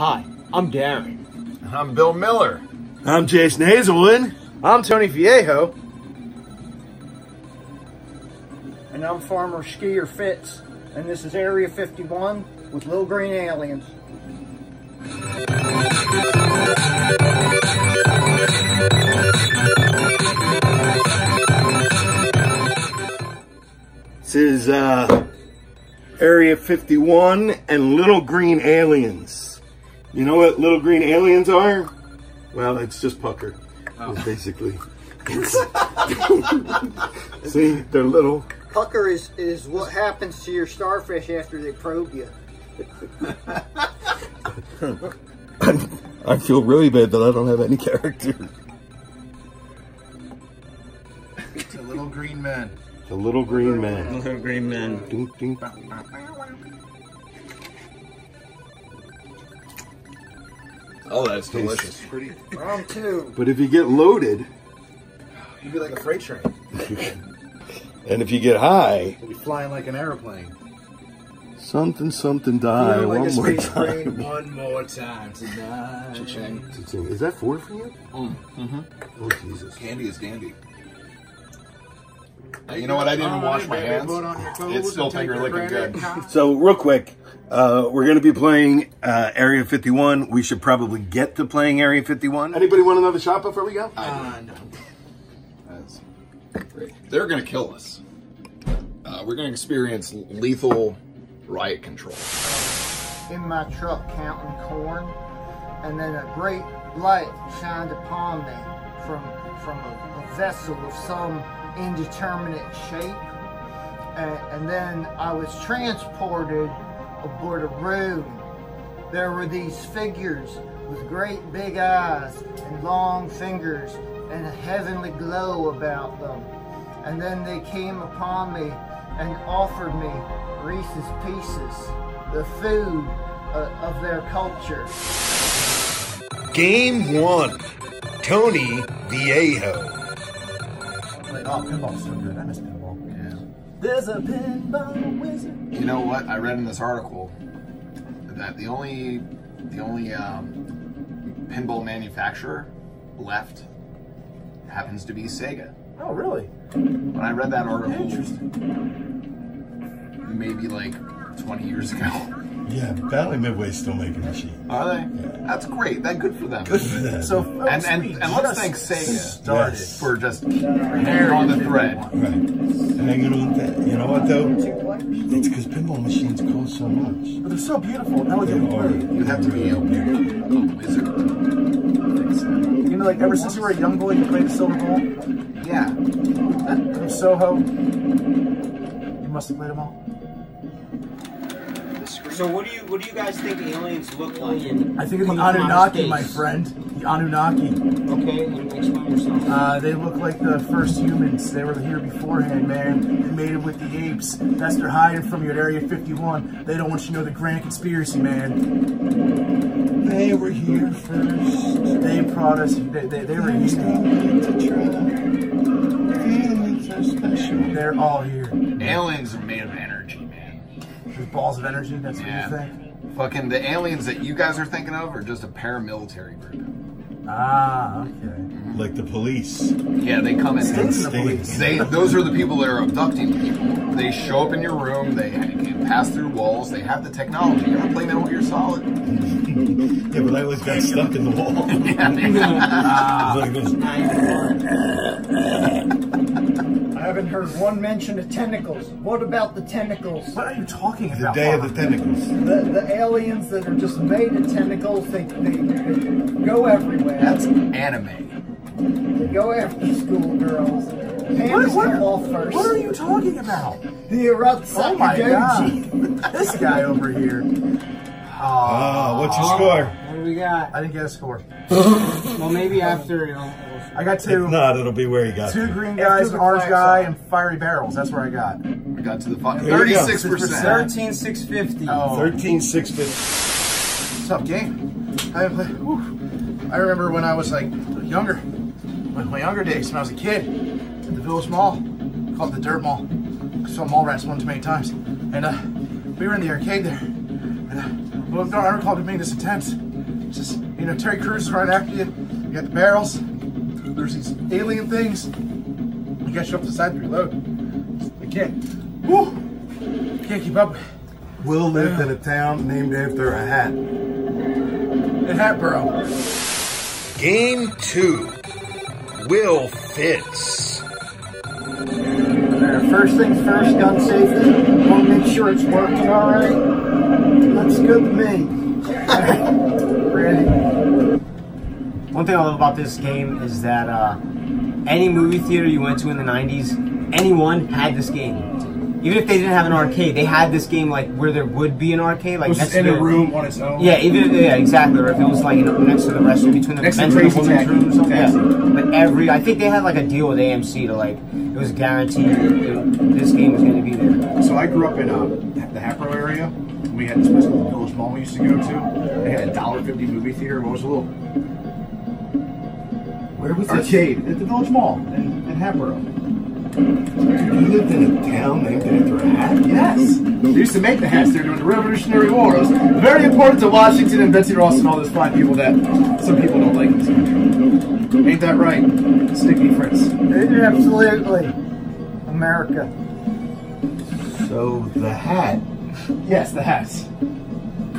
Hi, I'm Darren. I'm Bill Miller. I'm Jason Hazelwood. I'm Tony Viejo. And I'm Farmer Skier Fitz, and this is Area 51 with Little Green Aliens. This is uh, Area 51 and Little Green Aliens. You know what Little Green Aliens are? Well, it's just pucker, oh. It's basically. See, they're little. Pucker is, is what happens to your starfish after they probe you. I feel really bad that I don't have any character. The little green men. The Little Green Man. Little green man. Ding, ding. Oh, that's delicious. Pretty. Round two. But if you get loaded, You'd be like a freight train. and if you get high, You'd be flying like an aeroplane. something, something die Feeling like one a more space time. train one more time tonight. Cha-ching. Is that four for you? Mm-hmm. Oh, Jesus. Candy is dandy. Uh, You know what? I didn't wash my hands. It's still finger looking good. So, real quick, uh, we're going to be playing uh, Area 51. We should probably get to playing Area 51. Anybody want another shot before we go? Uh, no. That's great. They're going to kill us. Uh, we're going to experience lethal riot control. in my truck counting corn, and then a great light shined upon me from from a, a vessel of some indeterminate shape, and, and then I was transported aboard a room. There were these figures with great big eyes and long fingers and a heavenly glow about them. And then they came upon me and offered me Reese's Pieces, the food uh, of their culture. Game one Tony Viejo. Like, oh, pinball's so good. I miss pinball. Yeah. There's a pinball wizard. You know what? I read in this article that the only the only um, pinball manufacturer left happens to be Sega. Oh, really? When I read that article, Interesting. maybe like 20 years ago. Yeah, Bally Midway's still making machines. Are they? That's great. That good for them. Good for them. So, oh, And and, and let's thank Sega Saturn. Yes. for just hanging on the thread. Right. Hanging on that. You know what, though? It's because pinball machines cost so much. But they're so beautiful and elegant. They are. You have to be a, a wizard. Oh, you know, like ever since you were a young boy, you played the Silver ball. Yeah. from Soho. You must have played them all. So what do you what do you guys think aliens look like? I think it's the Coming from outer Anunnaki, my friend. The Anunnaki. Okay, explain yourself. Uh, they look like the first humans. They were here beforehand, man. They made it with the apes. That's they're hiding from you at Area 51. They don't want you to know the grand conspiracy, man. They were here first. They brought us. They, they, they were There's here. nothing to try. Aliens are special. They're all here. Aliens are made balls of energy. That's what Yeah. you think. Fucking the aliens that you guys are thinking of are just a paramilitary group. Ah, okay. Like the police. Yeah, they come in. Stinks the police. They those are the people that are abducting people. They show up in your room. They can pass through walls. They have the technology. You ever play Metal Gear Solid? Yeah, but I always got stuck in the wall. Like this. I haven't heard one mention of tentacles. What about the tentacles? What are you talking about? The day of the tentacles. The, the aliens that are just made of tentacles, they, they, they go everywhere. That's anime. They go after schoolgirls. What, Panties what, come off first. what are you talking about? The Oh my god. this guy over here. Ah, what's your score? What do we got? I didn't get a score. Well, maybe after you know. I got two. If not, it'll be where you got Two to. green guys, the an orange guy, up. and fiery barrels. That's where I got. We got to the fucking There you go. thirty-six percent. Thirteen six fifty. Oh, 13650. tough game. I, haven't played- whew. I remember when I was like younger, my, my younger days when I was a kid, at the Village Mall, called the Dirt Mall. Saw Mallrats one too many times, and uh, we were in the arcade there. And, uh, well, I don't recall it being this intense. just you know Terry Crews is right after you. You got the barrels. There's these alien things. You got to show up to the side to reload. I can't. Woo! Can't keep up. Will lived in a town named after a hat. In Hatboro. Game two. Will Fitz. There, First things first, gun safety. Want to make sure it's working all right. Looks good to me. One thing I love about this game is that uh, any movie theater you went to in the 90s, anyone had this game. Even if they didn't have an arcade, they had this game like where there would be an arcade, like next in to a the- room on its own. Yeah, even yeah, exactly. Or if it was like you know, next to the restroom, between the Next men's and the women's room or something. Yeah. But every, I think they had like a deal with AMC to like it was guaranteed it, this game was going to be there. So I grew up in uh, the Hatboro area. We had this place called the Village Mall we used to go to. They had a dollar fifty movie theater. It was a little Where was this? arcade at the Village Mall in, in Hatboro. You lived in a town named after a hat? Yes. They used to make the hats there during the Revolutionary War. It was very important to Washington and Betsy Ross and all those fine people that some people don't like in this country. Ain't that right, Sticky Fritz? Absolutely. America. So the hat. Yes, the hats.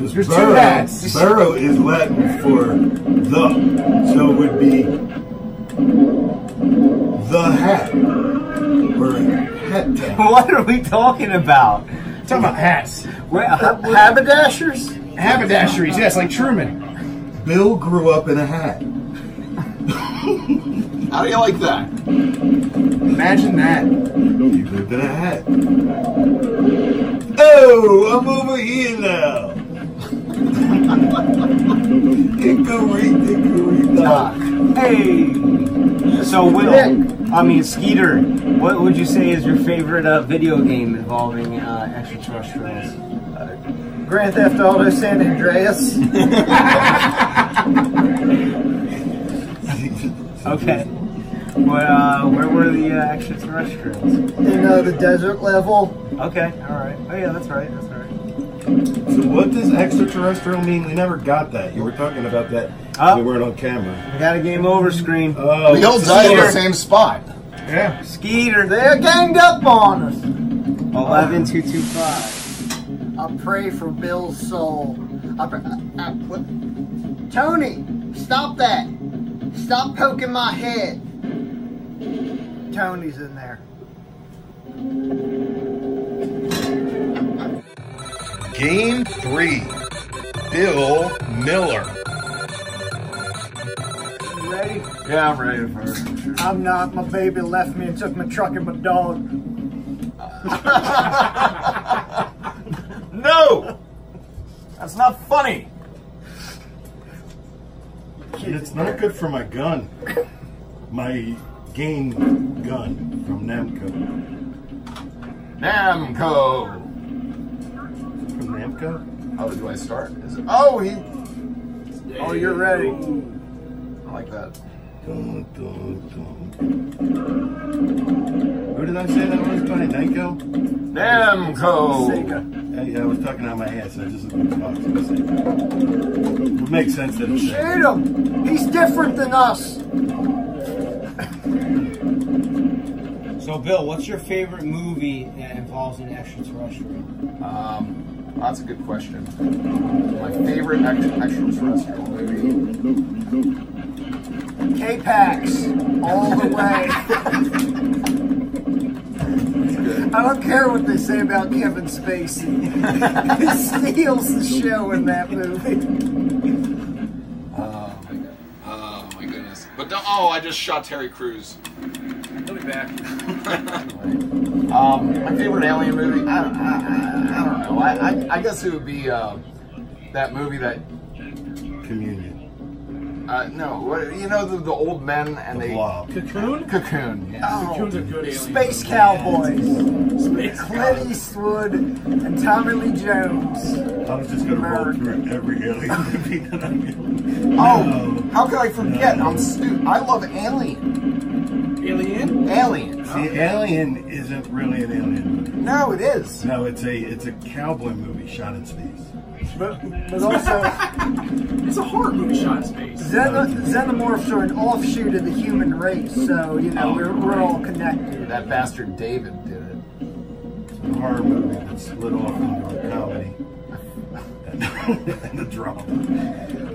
Because There's two burrow, hats. burrow is Latin for the. So it would be the hat. Or hat town. What are we talking about? Talking about hats. Where, uh, Haberdashers? Haberdasheries, yes, like Truman. Bill grew up in a hat. How do you like that? Imagine that. You lived in a hat. Oh, I'm over here now. Hickory dickory dock. Hey. So Will, I mean Skeeter, what would you say is your favorite uh, video game involving uh, extraterrestrials? Grand Theft Auto San Andreas. Okay. What, uh, where were the uh, extraterrestrials? in uh, the desert level. Okay, all right. Oh yeah, that's right. That's right. So what does extraterrestrial mean? We never got that. You were talking about that. Oh. We weren't on camera. We got a game over screen. Oh, We all died in the same spot. Yeah. Skeeter, They're ganged up on us. eleven two two five. I pray for Bill's soul. I pray, I, I, what? Tony, stop that. Stop poking my head. Tony's in there. Game three. Bill Miller. You ready? Yeah, I'm ready for it. I'm not. My baby left me and took my truck and my dog. No! That's not funny. It's not good for my gun. My game gun from Namco. Namco. From Namco? How do I start? Is it, oh, he. Oh, you're ready. I like that. Dun, dun, dun. Who did I say that was by? Namco? Namco. Sega. Hey, I was talking out my ass. I just looked at the box and said, Would make sense that it's Shoot him. He's different than us. So Bill, what's your favorite movie that involves an extraterrestrial? Um, that's a good question. My favorite extra, extraterrestrial movie. K-Pax. All the way. I don't care what they say about Kevin Spacey. he steals the show in that movie. Oh my god. Oh my goodness. But oh, I just shot Terry Crews. He'll be back. Um, my favorite alien movie. I don't, I, I, I don't know. I, I, I guess it would be uh, that movie that. Communion. Uh, no, what, you know the, the old men and The they. blob. Cocoon? Cocoon. Yeah. Cocoon's a good alien. Space Cowboys. Space Clint Eastwood and Tommy Lee Jones. I was just gonna roll through every alien movie that I'm in. Oh, how could I forget? I'm stupid. I love Alien. Alien? Alien. See, Alien isn't really an alien. No, it is. No, it's a it's a cowboy movie shot in space. But, but also, It's a horror movie. Xen- xenomorphs are an offshoot of the human race, so you know oh, we're, we're all connected. That bastard David did it. It's A horror movie that split off into a comedy. and a drama.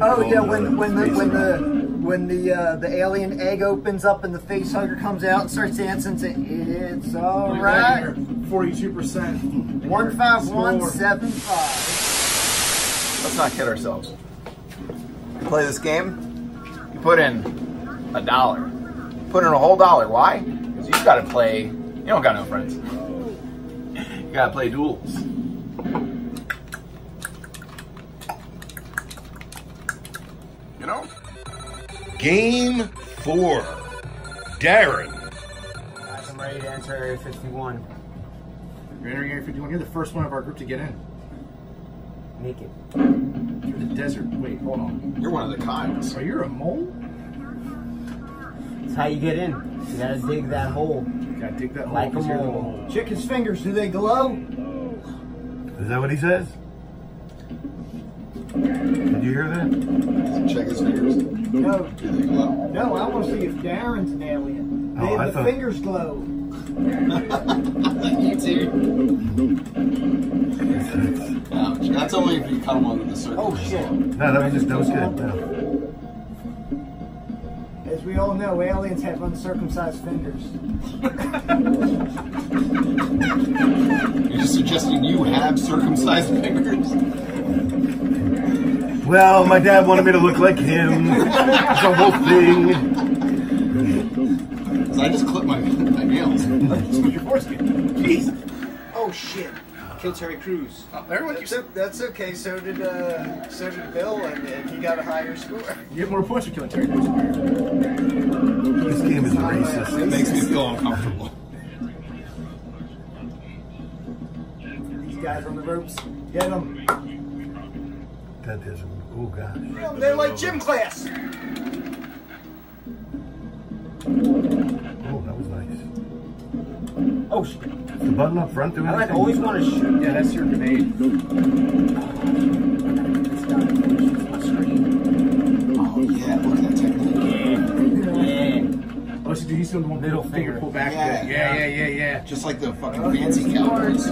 Oh yeah, Oh, when when the when the Space when the uh, the alien egg opens up and the face hugger comes out and starts dancing, say it's all right. Forty-two percent. One five one seven five. Let's not kid ourselves. You play this game, you put in a dollar. You put in a whole dollar. Why? Because you gotta play. You don't got no friends. You gotta play duels. Game four. Darren. Guys, I'm ready to enter Area 51. You're entering Area 51. You're the first one of our group to get in. Naked. Through the desert. Wait, hold on. You're one of the Kyles. Are you a mole? That's how you get in. You gotta dig that hole. Gotta dig that hole. Like a 'cause mole. Chicken's fingers, do they glow? Is that what he says? Did you hear that? Check his fingers. No, Do they glow? no. I want to see if Darren's an alien. Oh, They, I the thought- fingers glow. you too. Ouch. That's only if you cut them under the surface. Oh shit! No, that was just that was good. No. As we all know, aliens have uncircumcised fingers. You're just suggesting you have circumcised fingers? Well, my dad wanted me to look like him. It's a whole thing. 'Cause I just clipped my, my nails. Your foreskin. Jeez. Oh shit! Kill Terry Crews. Oh, everyone That's, keeps o- that's okay. So did uh, so did Bill, and, and he got a higher score. You get more points for killing Terry Crews. This game is racist. It makes me feel uncomfortable. These guys on the ropes, get them. That is, oh gosh. They're like gym class. Oh, that was nice. Oh shit. The button up front doing I like always want to shoot. Yeah, that's your grenade. It's not my screen. Oh, yeah, look at that technique. Yeah. Oh, so he's doing the one Middle finger finger. pull back. Yeah, Yeah, yeah, yeah, yeah, yeah. Just like the fucking fancy cowboys.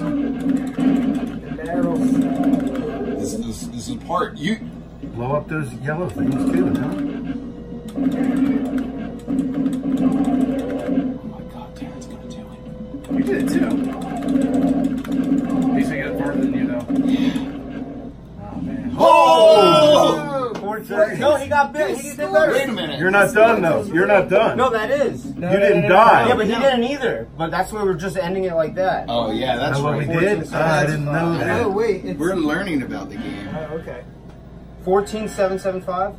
This, this, this is part. You. Blow up those yellow things too, no? Oh my god, Darren's gonna do it. You did it too. He's gonna get farther than you though. Oh man. Oh! No, he got bit. He did better. Wait a minute. You're not done though. You're not done. No, that is. you didn't die. Yeah, but he didn't either. But that's why we're just ending it like that. Oh, yeah, that's That's what we did? Ah, I didn't know that. Oh wait, it's We're learning about the game. oh, okay. 14775.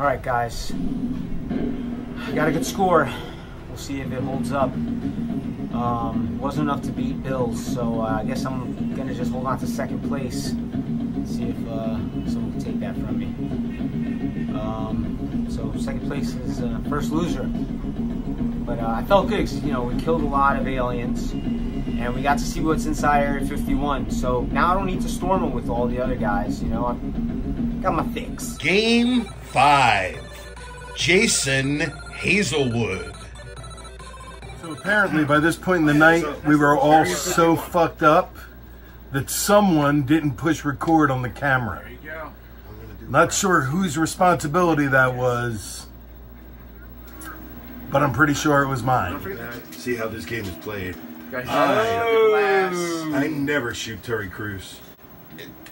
All right, guys. We got a good score. We'll see if it holds up. Um, wasn't enough to beat Bills, so uh, I guess I'm gonna just hold on to second place. See if uh, someone can take that from me. Um, so second place is uh, first loser. But uh, I felt good 'cause, you know we killed a lot of aliens, and we got to see what's inside Area 51. So now I don't need to storm them with all the other guys. You know, I got my fix. Game five. Jason Hazelwood. So apparently, by this point in the night, we were all so fucked up that someone didn't push record on the camera. There you go. Not sure whose responsibility that was, but I'm pretty sure it was mine. See how this game is played. Guys, Oh. I never shoot Terry Crews.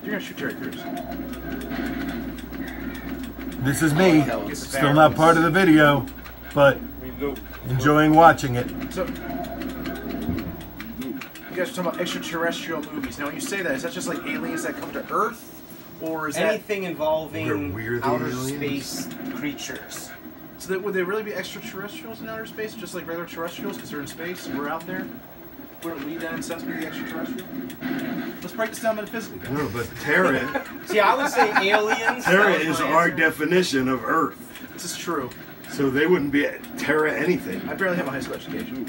You're gonna shoot Terry Crews. This is me. Still not part of the video, but enjoying watching it. So, you guys are talking about extraterrestrial movies. Now, when you say that, is that just like aliens that come to Earth, or is Anything involving We're weird outer aliens. space creatures. so that would they really be extraterrestrials in outer space, just like regular terrestrials, because they're in space and we're out there? Wouldn't we then sense be the extraterrestrial? Let's break this down metaphysically. guys. No, but Terra, See, I would say aliens. Terra is our answer. definition of Earth. This is true. So they wouldn't be Terra anything. I barely have a high school education.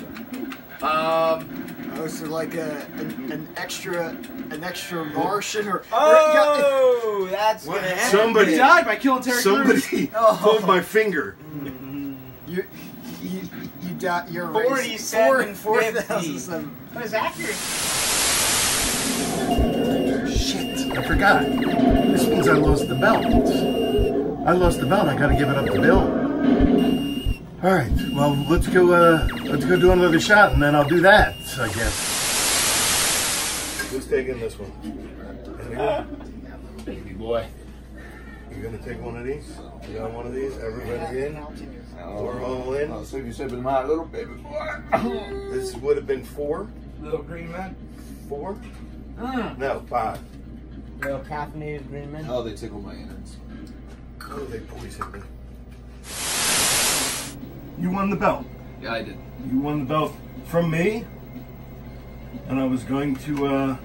Um, Oh, so like a an, an extra an extra Martian or, or Oh, yeah, That's What? gonna. Somebody- died by killing Terry Somebody Oh. pulled my finger. You, you, you got your 47, 4, 50. 4,007. That was accurate. Shit, I forgot. This means I lost the belt. I lost the belt. I gotta give it up to Bill. All right. Well, let's go. Uh, let's go do another shot, and then I'll do that. I guess. Who's taking this one? Baby boy. You gonna take one of these? You got one of these? Everybody in? We're all in. Oh, so if you said with my little baby boy. This would have been four. little green man. Four? Mm. No, five. Little caffeinated green men. Oh, they tickle my innards. Oh, they poisoned me. You won the belt. Yeah, I did. You won the belt from me. And I was going to, uh.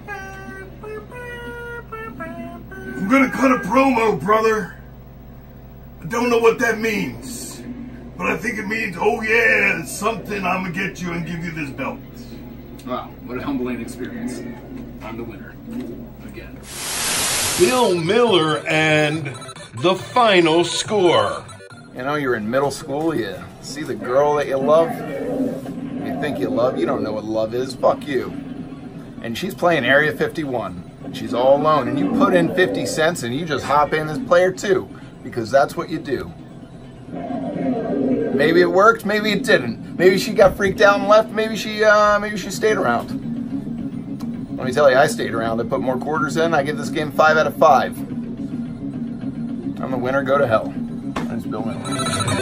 I'm gonna cut a promo, brother. I don't know what that means. But I think it means, oh yeah, it's something. I'm gonna get you and give you this belt. Wow, what a humbling experience. I'm the winner. Again. Bill Miller and the final score. You know, you're in middle school, you see the girl that you love, you think you love, you don't know what love is, fuck you. And she's playing Area 51. She's all alone, and you put in 50 cents and you just hop in as player two, because that's what you do. Maybe it worked, maybe it didn't. Maybe she got freaked out and left, maybe she, uh, maybe she stayed around. Let me tell you, I stayed around. I put more quarters in. I give this game five out of five. I'm the winner. Go to hell. That's Bill Miller.